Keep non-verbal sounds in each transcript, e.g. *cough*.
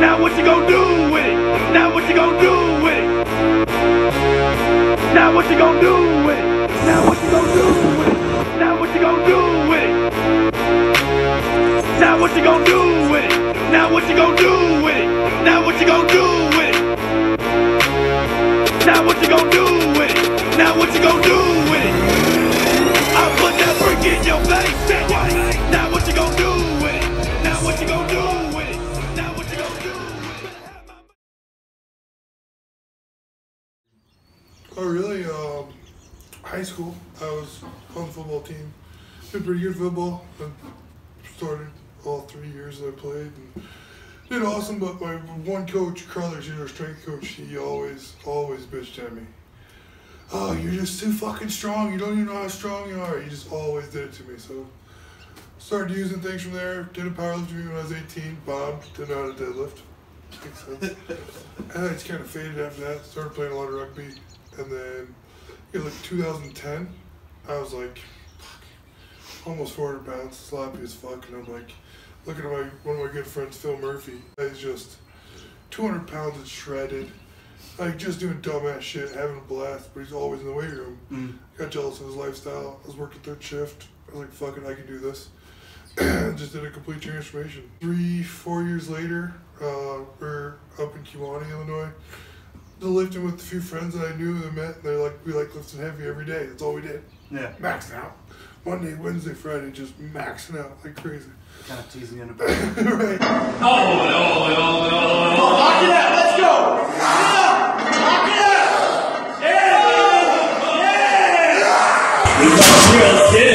Now what you gonna do with it? Now what you gonna do with it? Now what you gonna do with it? Now what you gonna do with it? Now what you gonna do with it? Now what you gonna do with it? Now what you gonna do with it? Now what you gonna do with it? Now what you gonna do with it? Now what you gonna do team. Pretty good football. I started all three years that I played and did awesome. But my one coach, Carlos, our strength coach, he always, always bitched at me. Oh, you're just too fucking strong. You don't even know how strong you are. He just always did it to me. So started using things from there. Did a powerlifting when I was 18. Bombed. Didn't know how to deadlift. Makes sense. and I just kind of faded after that. Started playing a lot of rugby. And then in like 2010, I was like almost 400 pounds, sloppy as fuck. And I'm like looking at my one of my good friends, Phil Murphy. He's just 200 pounds and shredded. Like just doing dumbass shit, having a blast, but he's always in the weight room. Got jealous of his lifestyle. I was working third shift. I was like, fuck it, I can do this. *clears throat* just did a complete transformation. Three, four years later, uh, we're up in Kewanee, Illinois. Just lifting with a few friends that I knew that met. And they're like, we like lifting heavy every day. That's all we did. Yeah. Maxing out. Monday, Wednesday, Friday, just maxing out like crazy. Kind of teasing you in the *laughs* right. Lock it up, let's go! Lock it up! Yeah!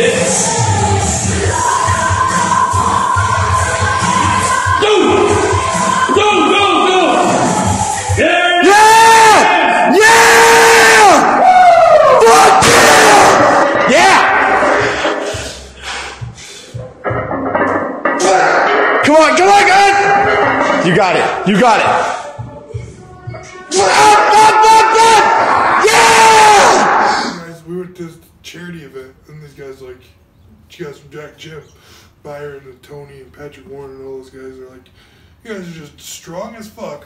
You got it. Yeah! guys, we went to this charity event, and these guys like, you guys from Jack Jim, Byron and Tony and Patrick Warren and all those guys are like, you guys are just strong as fuck,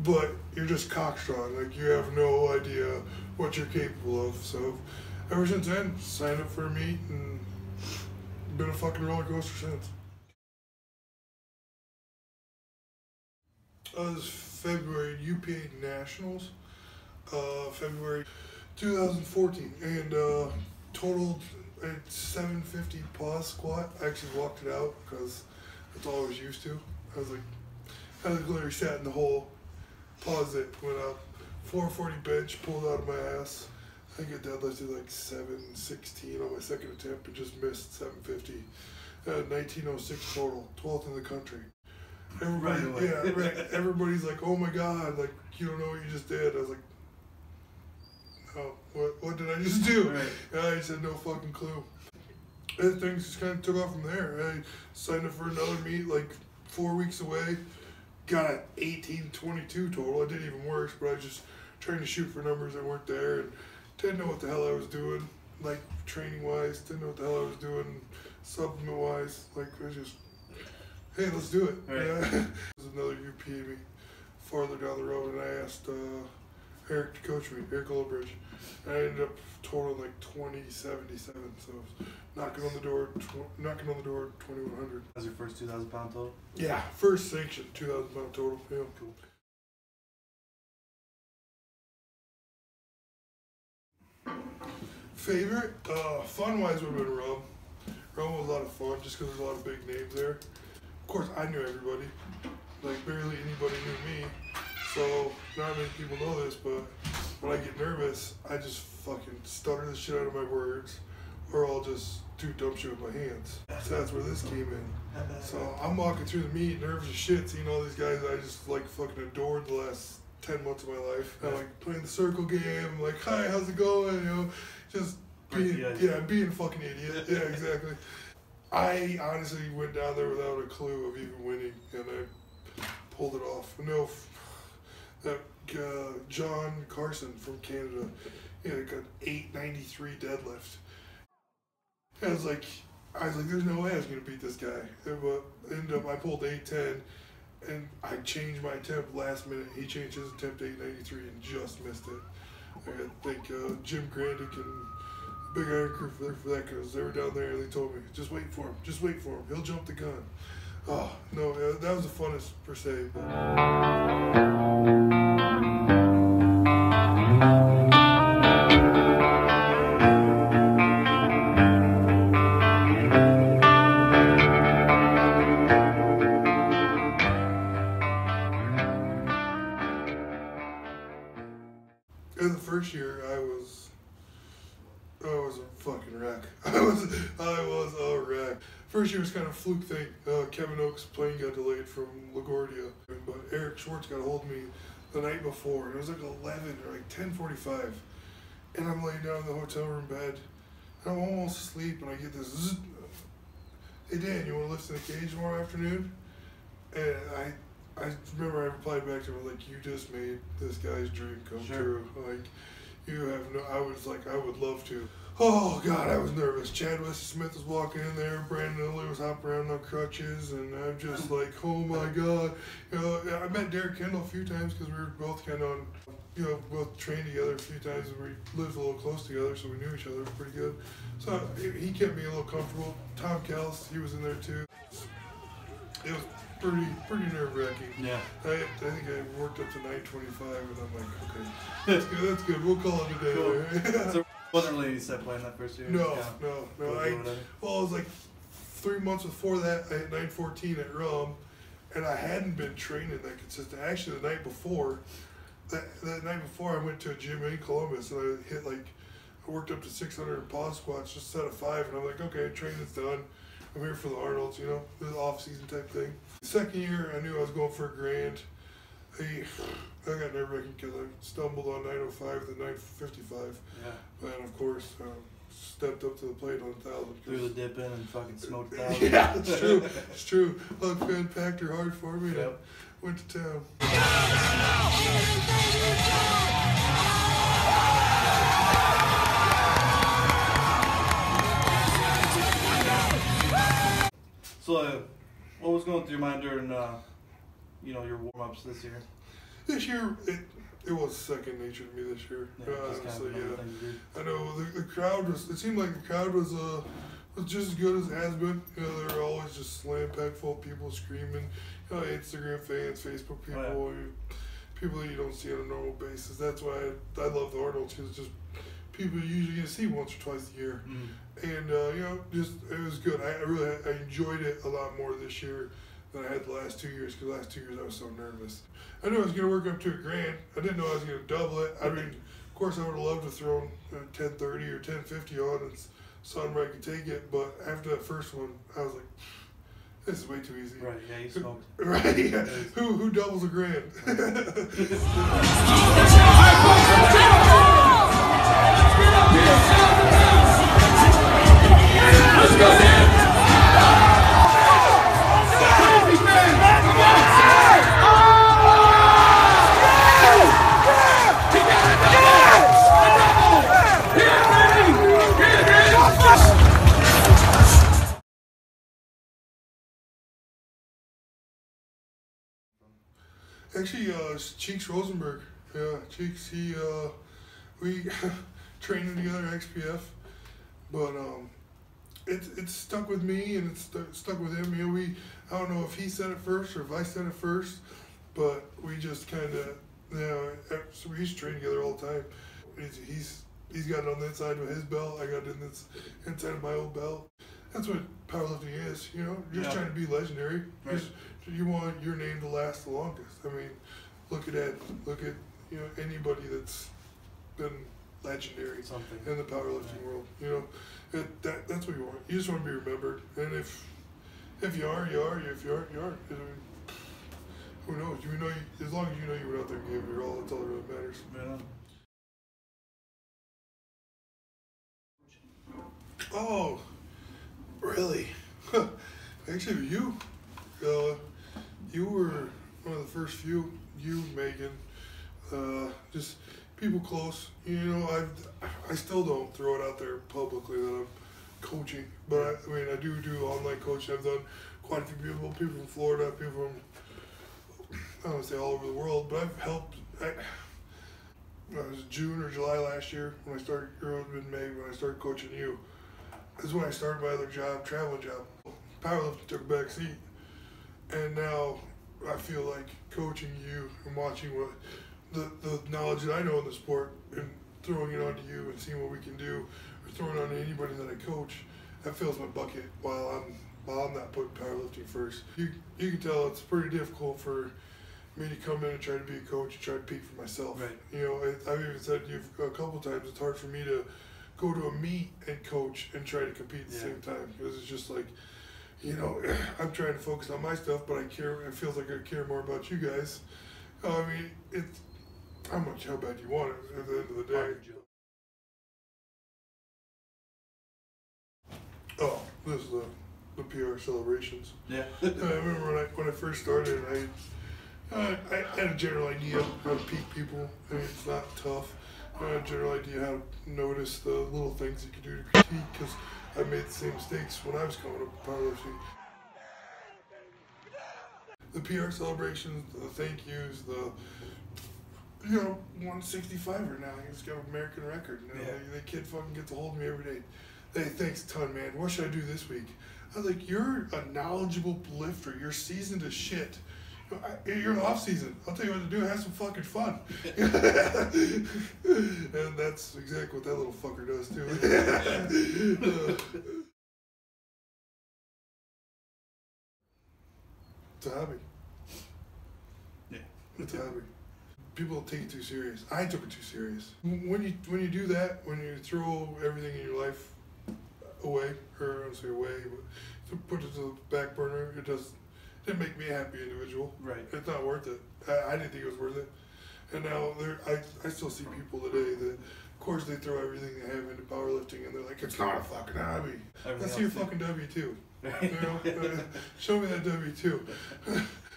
but you're just cockstrong. Like you have no idea what you're capable of. So, ever since then, signed up for a meet and been a fucking roller coaster since. Uh, this February UPA Nationals, uh, February 2014, and uh, totaled at 750 pause squat. I actually walked it out because that's all I was used to. I was like, I was literally sat in the hole, paused it, went up, 440 bench, pulled out of my ass. I think I deadlifted like 716 on my second attempt and just missed 750. Uh, 1906 total, 12th in the country. Everybody, Right yeah, right. *laughs* Everybody's like, "Oh my god!" Like, you don't know what you just did. I was like, "No, what? What did I just do?" Right. I just had no fucking clue. And things just kind of took off from there. I signed up for another meet like four weeks away. Got an 1822 total. I didn't even worse, but I was just trying to shoot for numbers that weren't there and didn't know what the hell I was doing, like training wise. Didn't know what the hell I was doing, supplement wise. Like I was just, hey, let's do it. Right. *laughs* Yeah. There's another UP meet farther down the road, and I asked uh, Eric to coach me, Eric Oldbridge. And I ended up totaling like 2077, so I was knocking on the door, tw- knocking on the door 2100. That was your first 2,000 pound total? Yeah, first sanction, 2,000 pound total. Yeah, cool. Favorite? Uh, fun wise would have been Rome. Rome was a lot of fun just because there's a lot of big names there. Of course, I knew everybody. Like, barely anybody knew me. So, not many people know this, but when I get nervous, I just fucking stutter the shit out of my words, or I'll just do dumb shit with my hands. So that's where this came in. So I'm walking through the meet, nervous as shit, seeing all these guys I just like fucking adored the last ten months of my life. I'm like playing the circle game, I'm like, hi, how's it going? You know, just being Break the ice. yeah, being a fucking idiot. Yeah, exactly. I honestly went down there without a clue of even winning, and I pulled it off. No, f- that uh, John Carson from Canada, he an 893 deadlift. I was like, I was like, there's no way I was gonna beat this guy. And, But ended up, I pulled 810, and I changed my attempt last minute. He changed his attempt to 893 and just missed it. I think uh, Jim Grandick and Big Iron Crew for, for that because they were down there and they told me, just wait for him, just wait for him. He'll jump the gun. Oh, no, that was the funnest per se. But First year was kind of a fluke thing. Uh, Kevin Oak's plane got delayed from LaGuardia, but Eric Schwartz got a hold of me the night before. and It was like 11 or like 10:45, and I'm laying down in the hotel room bed, and I'm almost asleep, and I get this. Zzz, hey Dan, you want to lift in the cage tomorrow afternoon? And I I remember I replied back to him like, "You just made this guy's dream come Sure. true. Like, you have no." I was like, "I would love to." Oh God, I was nervous. Chad Wesley Smith was walking in there. Brandon Lilly was hopping around on crutches, and I'm just like, "Oh my God!" You know, I met Derek Kendall a few times because we were both kind of on, you know, both trained together a few times, and we lived a little close together, so we knew each other pretty good. So he kept me a little comfortable. Tom Kells, he was in there too. It was pretty pretty nerve wracking. Yeah. I, I think I worked up to 925 and I'm like, okay, that's good, that's good. We'll call it a day. Cool. *laughs* So wasn't really any set plan that first year. no, Yeah. no, no. I, well, it was like three months before that, I had 914 at Rum, and I hadn't been training that consistent. Actually, the night before, that, that night before, I went to a gym in Columbus and I hit like, I worked up to 600 pause squats, just set of five, and I'm like, okay, training's done. I'm here for the Arnold's, you know, the off season type thing. Second year, I knew I was going for a grand. I, I got nerve wracking because I stumbled on 905 to 955. Yeah. And of course, um, stepped up to the plate on 1000. Threw the dip in and fucking smoked *laughs* it out. Yeah, it's true. It's true. Fan packed her hard for me and Yep. went to town. So, uh, what was going through your mind during, uh, you know, your warm ups this year? This year, it it was second nature to me this year. Yeah, just kind honestly, of yeah. thing to do. I know the, the crowd was. It seemed like the crowd was uh was just as good as it has been. You know, they were always just slam packed full of people screaming. You know, Instagram fans, Facebook people, Oh, you- people that you don't see on a normal basis. That's why I, I love the Arnold because it's just people you usually get to see once or twice a year. Mm. And uh, you know, just it was good. I, I really I enjoyed it a lot more this year than I had the last two years. Because the last two years I was so nervous. I knew I was going to work up to a grand. I didn't know I was going to double it. I mean, of course, I would have loved to throw uh, ten thirty or ten fifty on and s- somewhere I could take it. But after that first one, I was like, this is way too easy. Right, yeah, you smoked. *laughs* Right? Yeah. Who who doubles a grand? *laughs* Actually, uh, it's Cheeks Rosenberg. Yeah, Cheeks. He, uh, we *laughs* trained together at XPF, but um, it it stuck with me and it stu- stuck with him. You know, we I don't know if he said it first or if I said it first, but we just kind of you know eh, so we used to train together all the time. He's he's, he's got it on the inside of his belt. I got it in this inside of my old belt. That's what powerlifting is. You know, you're just Yeah. trying to be legendary. Right. Just you want your name to last the longest. I mean, look at Ed. Look at you know anybody that's been legendary Something. in the powerlifting world. You know, it, that that's what you want. You just want to be remembered. And if if you are, you are. If you aren't, you aren't. I mean, who knows? You know, you, as long as you know you went out there and gave it your all, that's all that really matters. On. Oh, really? *laughs* Actually, you, uh, you were one of the first few. You, Megan, uh, just people close. You know, I I still don't throw it out there publicly that I'm coaching, but I, I mean, I do do online coaching. I've done quite a few people, people from Florida, people from I don't say all over the world, but I've helped. I, it was June or July last year when I started, or it was in May when I started coaching you. This is when I started my other job, traveling job. Powerlifting took a back seat. And now I feel like coaching you and watching what the, the knowledge that I know in the sport and throwing it onto you and seeing what we can do or throwing it onto anybody that I coach, that fills my bucket while I'm while I'm not putting powerlifting first. You you can tell it's pretty difficult for me to come in and try to be a coach and try to peak for myself. Right. You know, it, I've even said to you a couple times it's hard for me to go to a meet and coach and try to compete at the Yeah. same time because it's just like, you know, *clears throat* I'm trying to focus on my stuff, but I care. It feels like I care more about you guys. I mean, it's how much, how bad you want it at the end of the day. Oh, this is the the PR celebrations. Yeah. *laughs* I remember when I when I first started, I uh, I had a general idea how to peak people. I mean, it's not tough. Uh, a general idea how to notice the little things you can do to critique because I made the same mistakes when I was coming up with powerlifting. The PR celebrations, the thank yous, the you know 165er now. He's got an American record. You know, Yeah. the, the kid fucking gets a hold of me every day. Hey, thanks a ton, man. What should I do this week? I was like, you're a knowledgeable lifter. You're seasoned as shit. You're in off season. I'll tell you what to do. Have some fucking fun. *laughs* and that's exactly what that little fucker does too. *laughs* it's a hobby. Yeah. It's a hobby. People take it too serious. I took it too serious. When you when you do that, when you throw everything in your life away, or I don't say away, but to put it to the back burner, it does. It didn't make me a happy individual. Right. It's not worth it. I, I didn't think it was worth it. And now there, I, I still see people today that, of course, they throw everything they have into powerlifting, and they're like, it's not a fucking hobby. Everything Let's see your else- fucking W two. *laughs* You know, *laughs* show me that W two.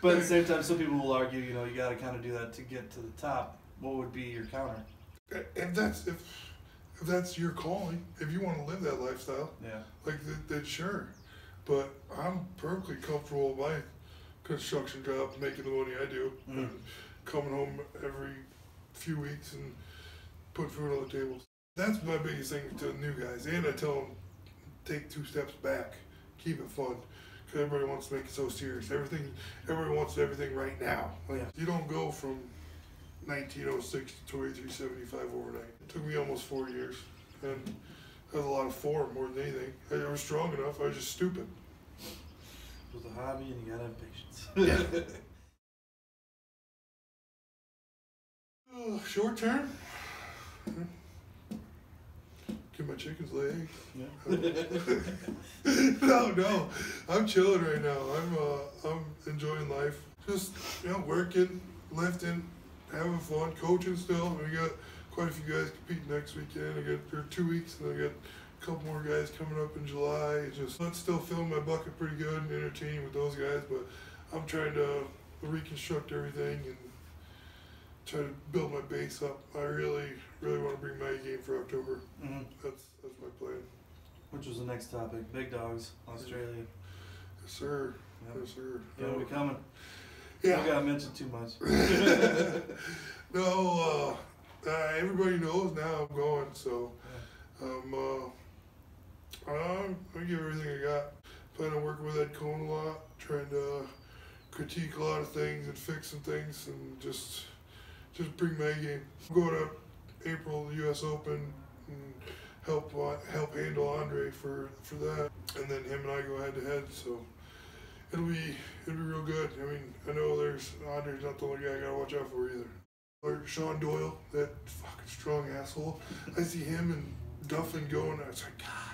But at the same time, some people will argue, you know, you got to kind of do that to get to the top. What would be your counter? if that's if, if that's your calling, if you want to live that lifestyle, Yeah. like that, then sure. But I'm perfectly comfortable with my construction job, making the money I do, Mhm. and coming home every few weeks and put food on the table. That's my biggest thing to new guys, and I tell them take two steps back, keep it fun. Cause everybody wants to make it so serious. Everything, everybody wants everything right now. Like Yeah. you don't go from 1906 to 2375 overnight. It took me almost four years, and I had a lot of form more than anything. I was strong enough. I was just stupid. It was a hobby, and you got to have patience. *laughs* *laughs* Uh, short term. Get my chickens lay eggs. yeah. *laughs* no, no, I'm chilling right now. I'm uh, I'm enjoying life. Just you know, working, lifting, having fun, coaching still. We got quite a few guys competing next weekend. I got or two weeks, and I got a couple more guys coming up in July. It's just that's still filling my bucket pretty good and entertaining with those guys. But I'm trying to reconstruct everything and try to build my base up. I really, really want to bring my game for October. hmm That's that's my plan. Which was the next topic? Big dogs, Australia. Yes, sir. Yep. Yes, sir. Gonna be coming. Yeah. We gotta mention too much. *laughs* *laughs* no, uh, uh, everybody knows now I'm going, so um, uh, I'm I give everything I got. Plan on working with Ed Coan a lot, trying to critique a lot of things and fix some things, and just just bring my game. Go to April the U.S. Open and help uh, help handle Andre for for that, and then him and I go head to head. So it'll be it'll be real good. I mean, I know there's Andre's not the only guy I gotta watch out for either. Or Sean Doyle, that fucking strong asshole. I see him and Duffin going. I was like, God,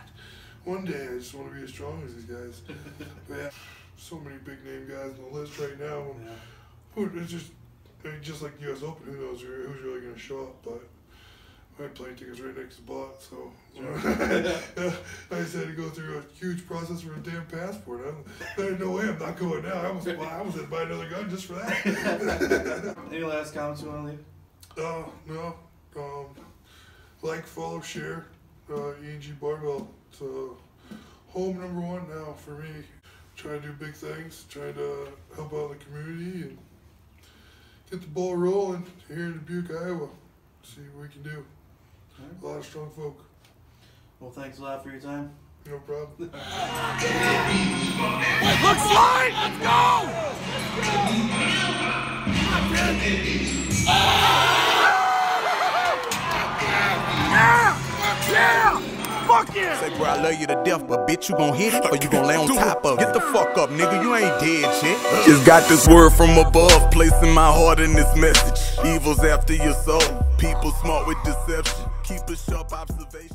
one day I just want to be as strong as these guys. *laughs* but yeah, so many big name guys on the list right now. Yeah. Who it's just I mean, just like U.S. Open, who knows who's really gonna show up? But my plane ticket's right next to bought, so *laughs* I just had to go through a huge process for a damn passport. I'm, there's no way I'm not going now. I almost, I almost had to buy another gun just for that. *laughs* Any last comments you want to leave? Oh no, um, like, follow, share, uh, ENG Barbell. It's uh, home number one now for me. Trying to do big things, trying to help out the community, and get the ball rolling here in Dubuque, Iowa. See what we can do. A lot of strong folk. Well, thanks a lot for your time. No problem. *laughs* Look, slide! Let's go! Yeah! Fuck yeah! Say, bro, I love you to death, but bitch, you gon' hit it or you gon' lay on top of it. Get the fuck up, nigga, you ain't dead shit. Just got this word from above, placing my heart in this message. Evil's after your soul, people smart with deception. Keep a sharp observation.